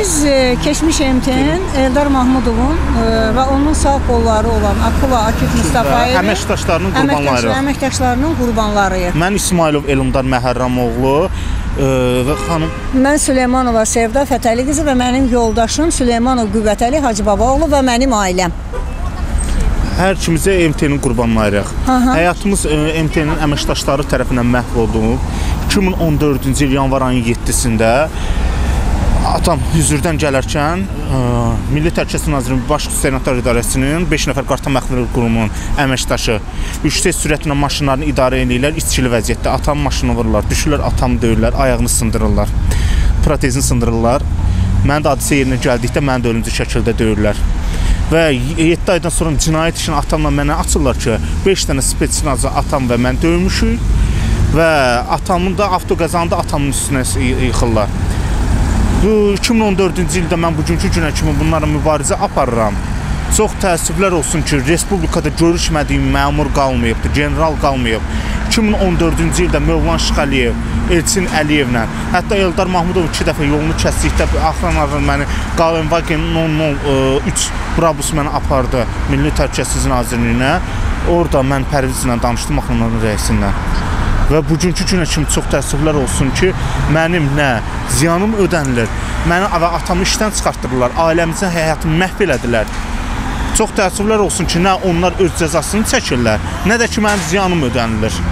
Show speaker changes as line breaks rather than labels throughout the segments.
Biz e, keçmiş MTN Eldar Mahmudovun e, və onun sağ qolları olan Akula Akif Mustafayevin
Əməkdaşlarının
əməkdaş-
qurbanları.
əməkdaşlarının qurbanlarıyıq.
Mən İsmailov Elmdar Məhərrəmoğlu e, və xanım
Mən Süleymanova Sevda Fətəli qızı və mənim yoldaşım Süleymanov Qüvvətəli Hacıbabaoğlu və mənim ailəm.
hər ikimizə MTN-in qurbanlarıyıq.
Aha.
Həyatımız e, MTN-in əməkdaşları tərəfindən məhv oldu. 2014-cü il yanvar ayının 7-sində atam hüzürdən gələrkən ə, Milli Təhlükəsizlik Nazirliyinin Baş Senator İdarəsinin 5 nəfər qarta məxfilik qurumunun əməkdaşı yüksək sürətlə maşınlarını idarə edirlər, içkili vəziyyətdə atam maşını vururlar, düşürlər atam döyürlər, ayağını sındırırlar, protezini sındırırlar. Mən də hadisə yerinə gəldikdə məni də ölümcül şəkildə döyürlər. Və 7 aydan sonra cinayət işini atamla mənə açırlar ki, 5 dənə spetsnazı atam və mən döymüşük və atamın da avtoqəzanda atamın üstünə yıxırlar. Bu 2014-cü ildə mən bugünkü günə kimi bunlarla mübarizə aparıram. Çox təəssüflər olsun ki, respublikada görüşmədiyim məmur qalmayıbdı, general qalmayıb. 2014-cü ildə Mövlan Şıxəliyev, Elçin Əliyevlə, hətta Eldar Mahmudov 2 dəfə yolunu kəsdikdə axıranlar məni Qalenvagen 003 Brabus məni apardı Milli Təhlükəsizlik Nazirliyinə. Orada mən Pərvizlə danışdım axıranların rəisindən. Və bugünkü günə kimi çox təəssüflər olsun ki, mənim nə ziyanım ödənilir. Məni və atamı işdən çıxartdırırlar, ailəmizin həyatını məhv elədilər. Çox təəssüflər olsun ki, nə onlar öz cəzasını çəkirlər, nə də ki mənim ziyanım ödənilir.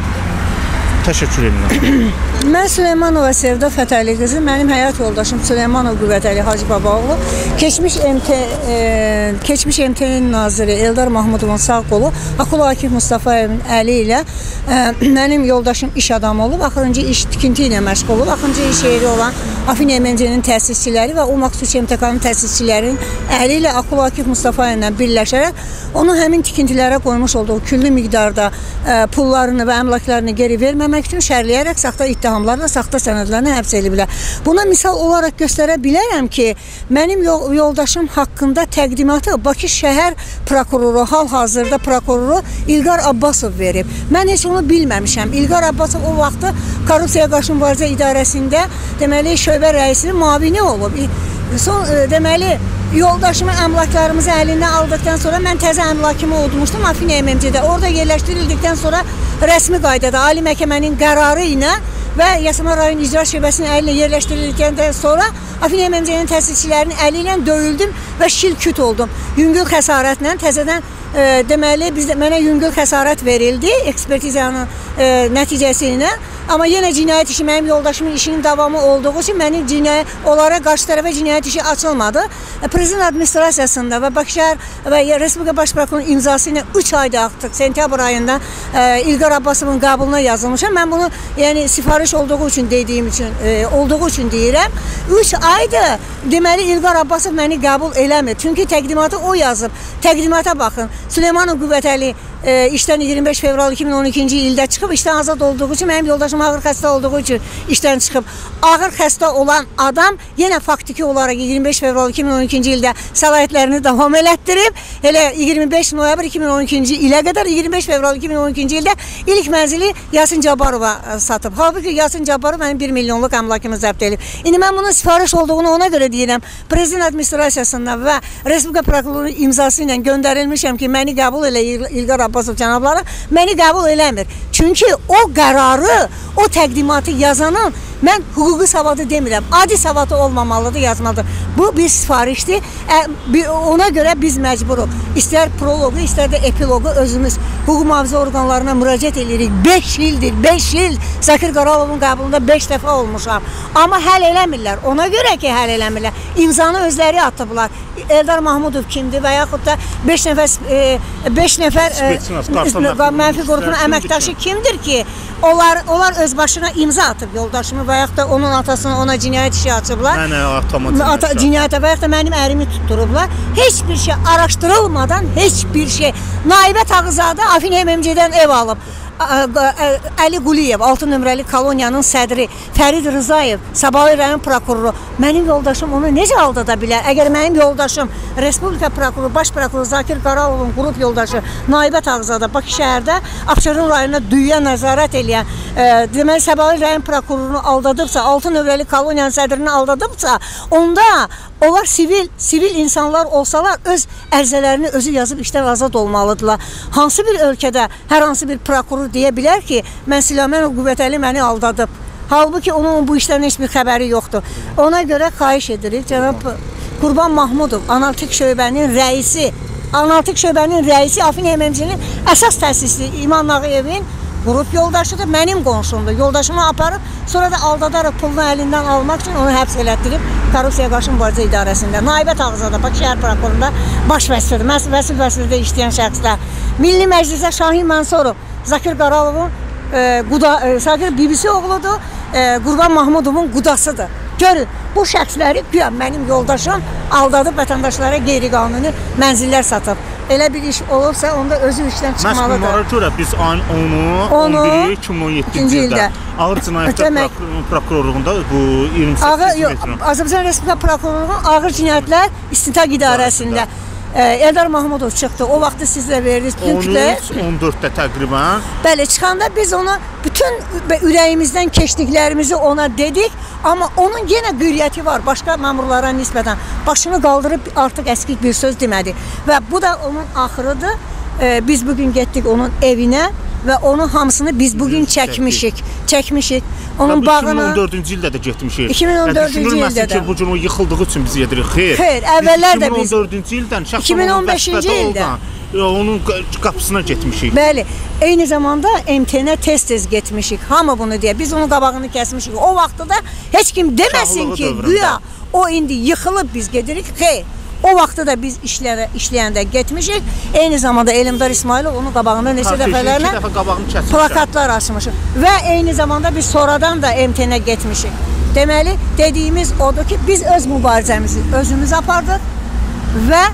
Təşəkkür edirəm.
Mən Süleymanova Sevda Fətəli qızı, mənim həyat yoldaşım Süleymanov Qüvvətəli Hacıbabaoğlu, keçmiş MT e, keçmiş MT-nin naziri Eldar Mahmudovun sağ qolu Akula Akif Mustafayevin əli ilə e, mənim yoldaşım iş adamı olub, axırıncı iş tikinti ilə məşğul olub, axırıncı iş yeri olan Afin MMC-nin təsisçiləri və o məxsus MTK-nın təsisçilərinin əli ilə Akula Akif Mustafayevlə birləşərək onu həmin tikintilərə qoymuş olduğu küllü miqdarda e, pullarını və əmlaklarını geri verməmək üçün şərləyərək saxta ittihamlarla saxta sənədlərini həbs ediblər. Buna misal olaraq göstərə bilərəm ki, mənim yol, yoldaşım haqqında təqdimatı Bakı şəhər prokuroru, hal-hazırda prokuroru İlqar Abbasov verib. Mən heç onu bilməmişəm. İlqar Abbasov o vaxtı Korrupsiyaya qarşı mübarizə idarəsində deməli şöbə rəisinin müavini olub. Son e, deməli yoldaşımın əmlaklarımızı əlindən aldıqdan sonra mən təzə əmlakımı udmuşdum Afin MMC-də. Orada yerləşdirildikdən sonra rəsmi qaydada Ali Məhkəmənin qərarı ilə və Yasamal rayon icra şöbəsinin əli ilə yerləşdirildikdən sonra Afin MMC-nin təsisçilərinin əli ilə döyüldüm və şil küt oldum. Yüngül xəsarətlə təzədən e, deməli bizdə mənə yüngül xəsarət verildi ekspertizanın e, nəticəsi ilə. Amma yenə cinayət işi mənim yoldaşımın işinin davamı olduğu üçün məni cinayət onlara qarşı tərəfə cinayət işi açılmadı. E, Prezident administrasiyasında və Bakı şəhər və Respublika Baş Prokurorunun imzası ilə 3 ayda artıq sentyabr ayında e, İlqar Abbasovun qəbuluna yazılmışam. Mən bunu yəni sifariş olduğu üçün dediyim üçün e, olduğu üçün deyirəm. 3 aydır deməli İlqar Abbasov məni qəbul eləmir. Çünki təqdimatı o yazıb. Təqdimata baxın. Süleymanov Qüvvətəli e, işdən 25 fevral 2012-ci ildə çıxıb işdən azad olduğu üçün mənim yoldaşım ağır xəstə olduğu üçün işdən çıxıb. Ağır xəstə olan adam yenə faktiki olaraq 25 fevral 2012-ci ildə səlahiyyətlərini davam elətdirib. Elə 25 noyabr 2012-ci ilə qədər 25 fevral 2012-ci ildə ilk mənzili Yasin Cabbarova e, satıb. Halbuki Yasin Cabbarov mənim 1 milyonluq əmlakımı zəbt edib. İndi mən bunun sifariş olduğunu ona görə deyirəm. Prezident administrasiyasından və Respublika prokurorunun imzası ilə göndərilmişəm ki, məni qəbul elə İl- İlqar Abbasov cənabları məni qəbul eləmir. Çünki o qərarı, o təqdimatı yazanın mən hüquqi savadı demirəm. Adi savadı olmamalıdır, yazmalıdır. Bu bir sifarişdir. Ona görə biz məcburuq. İstər proloqu, istər də epiloqu özümüz hüquq mühafizə orqanlarına müraciət edirik. 5 ildir, 5 il Zakir Qaralovun qəbulunda 5 dəfə olmuşam. Amma həll eləmirlər. Ona görə ki, həll eləmirlər. İmzanı özləri atıblar. Eldar Mahmudov kimdir və yaxud da 5 nəfər 5 nəfər e,
qartal
e, mənfi
ki?
əməkdaşı kimdir ki? Onlar onlar öz başına imza atıb yoldaşımı və yaxud da onun atasına ona cinayət işi açıblar.
Mənə atama
Ata, cinayətə yaxud da mənim ərimi tutturublar. Heç bir şey araşdırılmadan heç bir şey. Naibə Tağızadə Afin MMC-dən ev alıb. Ə- Əli Quliyev, 6 nömrəli koloniyanın sədri Fərid Rzayev, Sabahlı rayon prokuroru mənim yoldaşım onu necə aldada bilər? Əgər mənim yoldaşım Respublika prokuroru, baş prokuroru Zakir Qaralovun qrup yoldaşı Naibət Ağzada Bakı şəhərdə Abşeron rayonuna düyüyə nəzarət eləyən ə, deməli Sabahlı rayon prokurorunu aldadıbsa, 6 nömrəli koloniyanın sədrini aldadıbsa, onda onlar sivil sivil insanlar olsalar öz ərizələrini özü yazıb işdən azad olmalıdırlar. Hansı bir ölkədə hər hansı bir prokuror deyə bilər ki, mən Süleymanov Qüvvətəli məni aldadıb. Halbuki onun bu işdən heç bir xəbəri yoxdur. Ona görə xahiş edirik cənab Qurban Mahmudov analitik şöbənin rəisi, analitik şöbənin rəisi Afin MMC-nin əsas təsisçisi İman Nağıyevin qrup yoldaşıdır, mənim qonşumdur. Yoldaşımı aparıb, sonra da aldadaraq pulunu əlindən almaq üçün onu həbs elətdirib Korrupsiya qarşı mübarizə idarəsində. Naibət Ağzada Bakı şəhər prokurorunda baş vəsirdir. Məs vəsir vəsirdə işləyən şəxslər. Milli Məclisə Şahin Mansurov, Zakir Qaralovun e, quda, e, Zakir BBC oğludur, e, Qurban Mahmudovun qudasıdır. Görün, bu şəxsləri güya mənim yoldaşım aldadıb vətəndaşlara qeyri-qanuni mənzillər satıb. Elə bir iş olubsa, onda özü işdən
Məhz
çıxmalıdır.
bunlara görə biz ayın 10-u,
Onu
11-i 2017-ci
ikinci
ildə
ildə.
Ağır Cinayətlər
Demək-
Prok- Prokurorluğunda bu 28
Ağır yox,
metrin.
Azərbaycan Respublika Prokurorluğunun Ağır Cinayətlər İstintaq İdarəsində Eldar Mahmudov çıxdı. O vaxtı siz də verdiniz pünktlər.
13-14-də təqribən
Bəli, çıxanda biz ona bütün ürəyimizdən keçdiklərimizi ona dedik, amma onun yenə qüriyyəti var başqa məmurlara nisbətən. Başını qaldırıb artıq əskik bir söz demədi və bu da onun axırıdır. Biz bu gün getdik onun evinə və onun hamısını biz bu gün çəkmişik. Çəkmişik. Onun
Və
bağını
2014-cü ildə də getmişik.
2014-cü
Yəni
ildə də.
bu gün o yıxıldığı üçün biz yedirik. Xeyr.
Xeyr, əvvəllər də biz-
2014-cü ildən şəxsən
2015-ci
onun vəsfədə
ildə.
e, onun qapısına getmişik.
Bəli, eyni zamanda MTN tez-tez getmişik. Hamı bunu deyir. Biz onun qabağını kəsmişik. O vaxtda da heç kim deməsin
Uşaqlığı
ki,
dövründə.
güya o indi yıxılıb biz gedirik. Xeyr. O vaxtda da biz işləyəndə, işləyəndə getmişik. Eyni zamanda Elmdar İsmailov onun qabağında neçə dəfələrlə
dəfə
plakatlar açmışıq və eyni zamanda biz sonradan da MTN-ə getmişik. Deməli, dediyimiz odur ki, biz öz mübarizəmizi özümüz apardıq və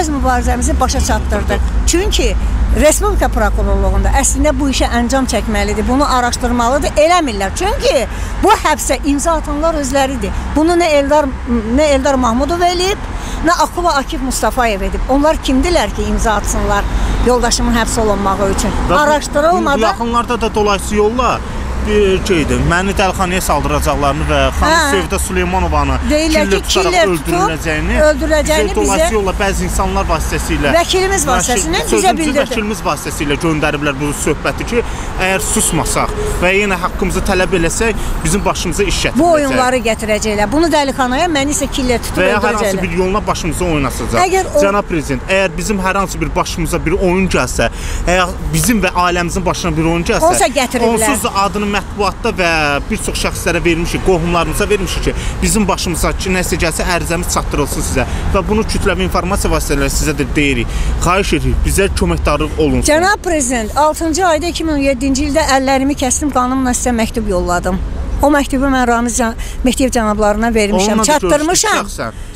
öz mübarizəmizi başa çatdırdıq. Çünki Respublika prokurorluğunda əslində bu işə əncam çəkməlidir, bunu araşdırmalıdır, eləmirlər. Çünki bu həbsə imza atanlar özləridir. Bunu nə Eldar nə Eldar Mahmudov eləyib, nə Akula Akif Mustafayev edib. Onlar kimdilər ki, imza atsınlar yoldaşımın həbs olunmağı üçün? Araşdırılmadı.
Bu yaxınlarda da dolayısı yolla şeydir. Məni dəlxanaya saldıracaqlarını və xanım. Sevda Süleymanovanı
Deyirlər ki,
tutaraq öldürüləcəyini,
öldürüləcəyini
bizə dolayısı
bizə-
yolla bəzi insanlar vasitəsilə
Vəkilimiz vasitəsilə bizə bildirdi.
Vəkilimiz vasitəsilə göndəriblər bu söhbəti ki, əgər susmasaq və yenə haqqımızı tələb eləsək, bizim başımıza iş gətirəcək.
Bu oyunları gətirəcəklər. Bunu dəlixanaya məni isə killə tutub
və ya hər hansı
öldürəcəklər.
bir yolla başımıza oynasacaq.
O-
Cənab prezident, əgər bizim hər hansı bir başımıza bir oyun gəlsə, əgər bizim və ailəmizin başına bir oyun gəlsə, onsuz da adını mətbuatda və bir çox şəxslərə vermişik, qohumlarımıza vermişik ki, bizim başımıza ki, nəsə gəlsə ərizəmiz çatdırılsın sizə və bunu kütləvi informasiya vasitələri sizə də deyirik. Xahiş edirik, bizə köməkdarlıq olunsun.
Cənab prezident, 6-cı ayda 2017-ci ildə əllərimi kəsdim, qanımla sizə məktub yolladım. O məktubu mən Ramiz Can Mehdiyev cənablarına vermişəm,
Onunla
çatdırmışam.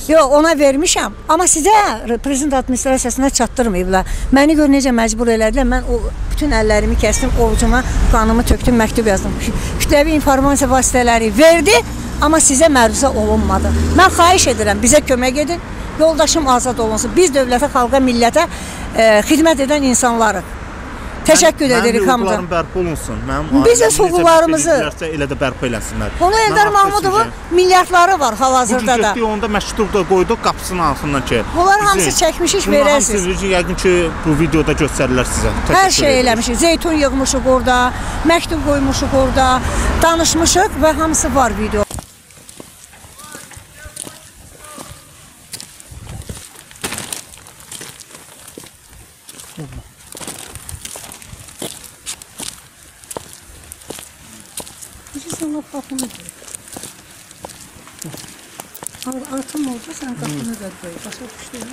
Yox, ona vermişəm. Amma sizə prezident administrasiyasına çatdırmayıblar. Məni gör necə məcbur elədilər. Mən o bütün əllərimi kəsdim, ovucuma qanımı tökdüm, məktub yazdım. Kütləvi informasiya vasitələri verdi, amma sizə məruzə olunmadı. Mən xahiş edirəm, bizə kömək edin. Yoldaşım azad olunsun. Biz dövlətə, xalqa, millətə e, xidmət edən insanlarıq. Təşəkkür
Mənim
edirik hamıdan.
hüquqlarım bərpa olunsun. Mənim
Biz də
ailəm necə
hüquqlarımızı-
elə də bərpa eləsinlər.
Onu Eldar Mahmudovun milyardları var
Bu
hal-hazırda da.
getdik onda məktub da qoyduq qapısının altından ki.
Bunlar hamısı çəkmişik, verəsiz.
hamısı yəqin ki bu videoda göstərirlər sizə.
Hər şey eləmişik. Zeytun yığmışıq orada, məktub qoymuşuq orada, danışmışıq və hamısı var video. Qoy. Başa düşdün?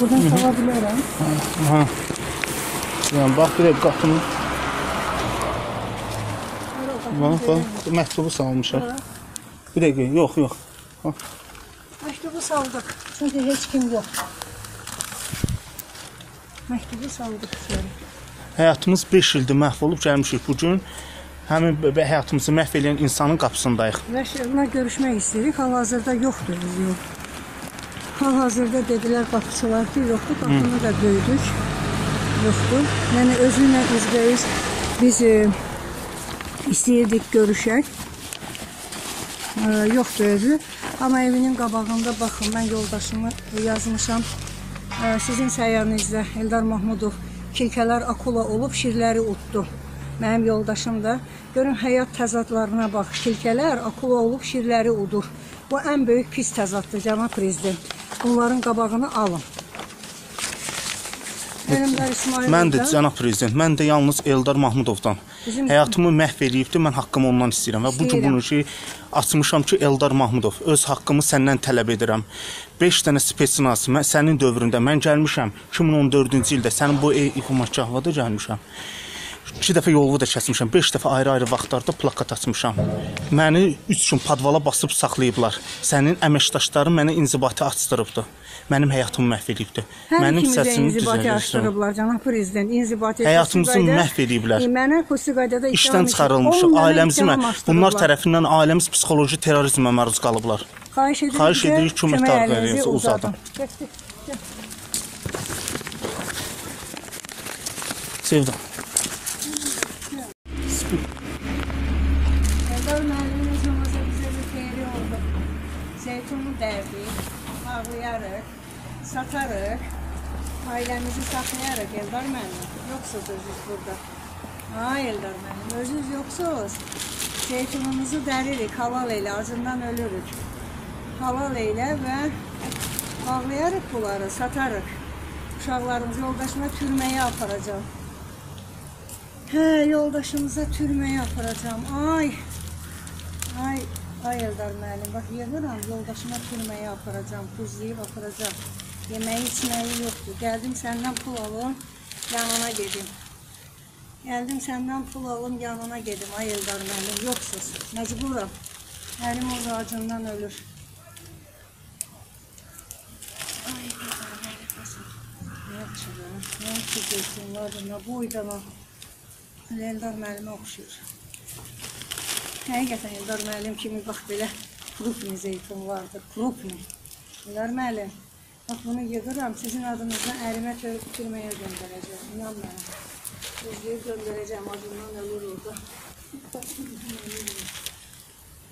Buradan sala bilərəm.
Yəni bax bir qapını Bax, bax, məktubu salmışam. Bir dəqiqə, yox, yox.
Məktubu saldıq. Çünki heç kim yox. Məktubu saldıq.
Həyatımız 5 ildir məhv olub gəlmişik bu gün. Həmin həyatımızı məhv edən insanın qapısındayıq.
Və şəhərlə görüşmək istəyirik. Hal-hazırda yoxdur biz yox. Hal-hazırda dedilər qapıçılar ki, yoxdur. Qapını da döydük. Yoxdur. Yəni özü ilə üzbəyiz biz e, istəyirdik görüşək. E, yoxdur özü. Amma evinin qabağında baxın, mən yoldaşımı yazmışam. E, sizin səyyanızda Eldar Mahmudov kilkələr akula olub, şirləri utdu. Mənim yoldaşım da görün həyat təzadlarına bax. Kilkələr akula olub, şirləri udur. Bu ən böyük pis təzaddır cənab prezident. Bunların qabağını alın. Elimdar İsmail
Mən də cənab prezident, mən də yalnız Eldar Mahmudovdan
Bizim-
həyatımı məhv eləyibdi. Mən haqqımı ondan istəyirəm və bu gün bunu ki açmışam ki Eldar Mahmudov öz haqqımı səndən tələb edirəm. 5 dənə spesinas mən sənin dövründə mən gəlmişəm 2014-cü ildə sənin bu e- ixmatgahlarda gəlmişəm. 2 dəfə yolu da kəsmişəm. 5 dəfə ayrı-ayrı vaxtlarda plakat açmışam. Məni 3 gün padvala basıb saxlayıblar. Sənin əməkdaşların mənə inzibati açdırıbdı. Mənim həyatımı məhv edibdi. Mənim səsimi
inzibati açdırıblar cənab prezident. İnzibati
Həyatımızı məhv ediblər.
E, Mənə xüsusi qaydada
İşdən çıxarılmışıq,
10 dənə
ailəmizi
ittiham
mə-
açdırıblar.
bunlar tərəfindən ailəmiz psixoloji terrorizmə məruz qalıblar.
Xahiş edirik
Xahiş edirik
kömək əlinizi
uzadın.
uzadın. Getdik.
Sevdim.
Eldar müəllimimiz namazı bizə bir xeyri oldu. Zeytunu dərdik, bağlayarıq, satarıq, ailəmizi saxlayarıq Eldar müəllim. Yoxsuz özünüz burada. Ha Eldar müəllim, özünüz yoxsuz. Zeytunumuzu dəririk, halal elə, acından ölürük. Halal elə və bağlayarıq bunları, satarıq. Uşaqlarımızı yoldaşıma türməyə aparacağım. Hə, yoldaşımıza türməyə aparacağam. Ay. Ay, ay Eldar müəllim, bax yığıram, yoldaşıma türməyə aparacağam, buzlayıb aparacağım. Yeməyi içməyi yoxdur. Gəldim səndən pul alım, yanına gedim. Gəldim səndən pul alım, yanına gedim. Ay Eldar müəllim, yoxsuz. Məcburam. Əlim orada acından ölür. Ay Eldar müəllim. Nə yaxşıdır, nə yaxşı deyirsin, nə boydana. Eldar müəllimə oxşuyur. Həqiqətən Eldar müəllim kimi bax belə krupni zeytun vardı. Krupni. Eldar müəllim, bax bunu yığıram, sizin adınızdan ərimə törüb türməyə göndərəcəm. İnan mənə. Özlüyü göndərəcəm, adından ölür orada.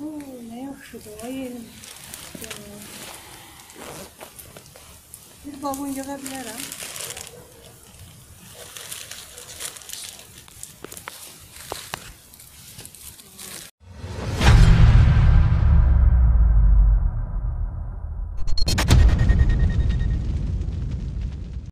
Oo, nə yaxşıdır, ay elim. Bir babun yığa bilərəm.